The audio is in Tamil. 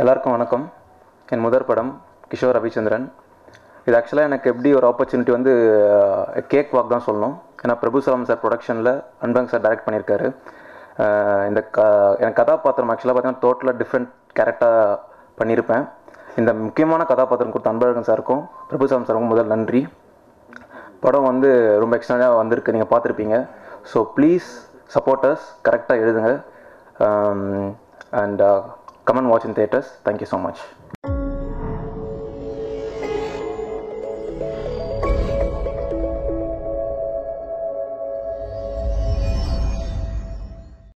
எல்லாருக்கும் வணக்கம். என் முதற் படம் கிஷோர் ரவிச்சந்திரன். இது ஆக்சுவலாக எனக்கு எப்படி ஒரு ஆப்பர்ச்சுனிட்டி வந்து கேக் வாக் தான் சொல்லணும். ஏன்னா பிரபுசலம் சார் ப்ரொடக்ஷனில் அன்பங் சார் டைரக்ட் பண்ணியிருக்காரு. இந்த க எனக்கு கதாபாத்திரம் ஆக்சுவலாக பார்த்தீங்கன்னா டோட்டலாக டிஃப்ரெண்ட் கேரக்டராக பண்ணியிருப்பேன். இந்த முக்கியமான கதாபாத்திரம் கொடுத்த அன்பழகன் சாருக்கும் பிரபுசலம் சாருக்கும் முதல் நன்றி. படம் வந்து ரொம்ப எக்ஸ்ட்ராவாக வந்திருக்கு. நீங்கள் பார்த்துருப்பீங்க. ஸோ ப்ளீஸ் சப்போர்ட்டர்ஸ் கரெக்டாக எழுதுங்க. And come and watch in theaters. Thank you so much.